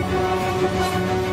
Música